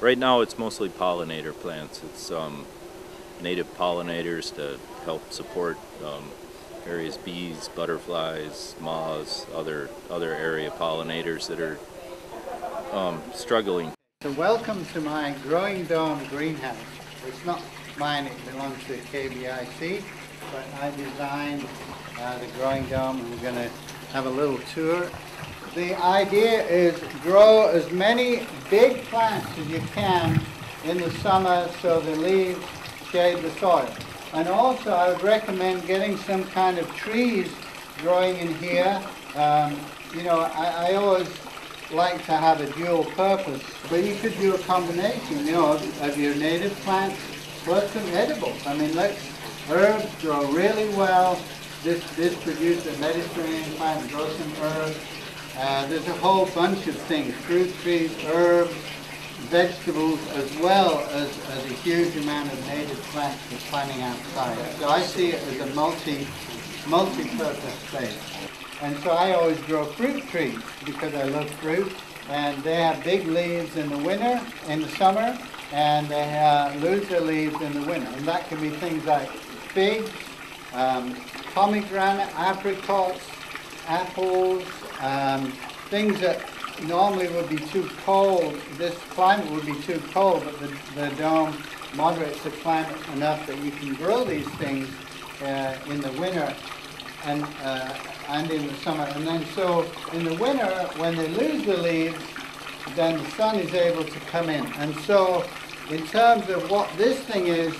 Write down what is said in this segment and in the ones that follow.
Right now, it's mostly pollinator plants. It's um, native pollinators to help support um, various bees, butterflies, moths, other other area pollinators that are um, struggling. So welcome to my growing dome greenhouse. It's not mine, it belongs to KBIC, but I designed uh, the growing dome and we're going to have a little tour. The idea is grow as many big plants as you can in the summer so the leaves shade the soil. And also I would recommend getting some kind of trees growing in here. Um, you know, I, I always like to have a dual purpose, but you could do a combination, you know, of, of your native plants plus some edibles. I mean, let herbs grow really well. This, this produces a Mediterranean plant, grow some herbs. Uh, there's a whole bunch of things, fruit trees, herbs, vegetables, as well as, as a huge amount of native plants for planting outside. So I see it as a multi, multi-purpose space. And so I always grow fruit trees because I love fruit. And they have big leaves in the winter, in the summer, and they uh, lose their leaves in the winter. And that can be things like figs, um, pomegranate, apricots, apples, um, things that normally would be too cold. This climate would be too cold, but the, the dome moderates the climate enough that you can grow these things uh, in the winter and uh, and in the summer. And then so in the winter, when they lose the leaves, then the sun is able to come in. And so in terms of what this thing is,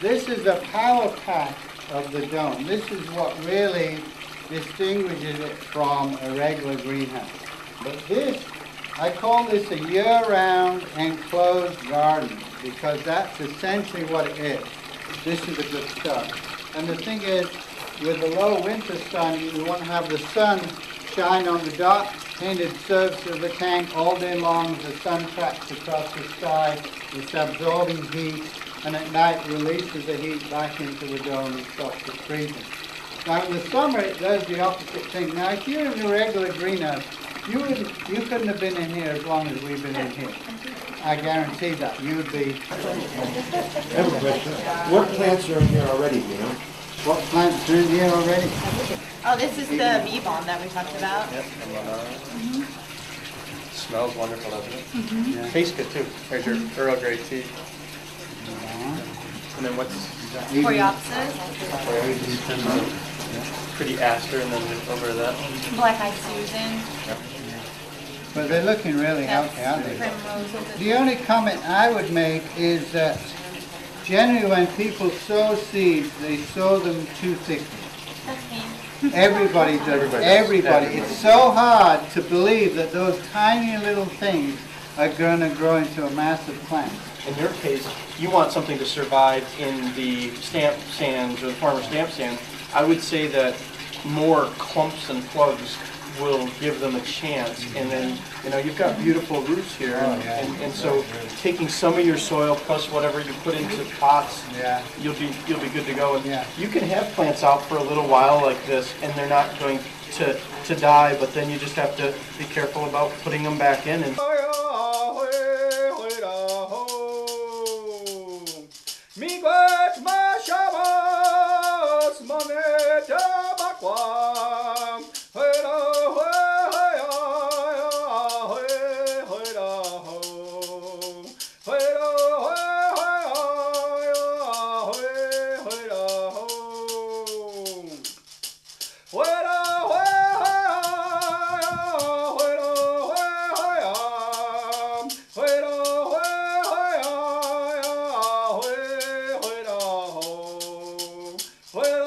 this is a power pack of the dome. This is what really distinguishes it from a regular greenhouse. But this, I call this a year-round enclosed garden because that's essentially what it is. This is a good start. And the thing is, with the low winter sun, you want to have the sun shine on the dark painted surface of the tank all day long. as The sun tracks across the sky. It's absorbing heat, and at night releases the heat back into the dome and stops it freezing. Now in the summer, it does the opposite thing. Now if you're in a regular greenhouse, you wouldn't, you couldn't have been in here as long as we've been in here. I guarantee that. You would be. I have a question. What plants are in here already, do you know? What plants are in here already? Oh, this is the bee balm that we talked about. Yep, and Lenara. Smells wonderful, doesn't it? Mm-hmm. Yeah. Tastes good too. There's your Earl Grey tea. And then what's Coreopsis, pretty aster and then over that one? black eyed Susan. Yep. But they're looking really That's healthy, aren't they? primrose. The only comment I would make is that generally when people sow seeds, they sow them too thickly. That's me. Everybody does. Everybody does. Everybody. Everybody. It's so hard to believe that those tiny little things are going to grow into a massive plant. In your case, you want something to survive in the stamp sands or the farmer stamp sands. I would say that more clumps and plugs will give them a chance. And then, you know, you've got beautiful roots here. Oh, and- yeah. And, and so taking some of your soil plus whatever you put into pots, Yeah. you'll be, you'll be good to go. And Yeah. you can have plants out for a little while like this and they're not going to, to die, but then you just have to be careful about putting them back in and Fire!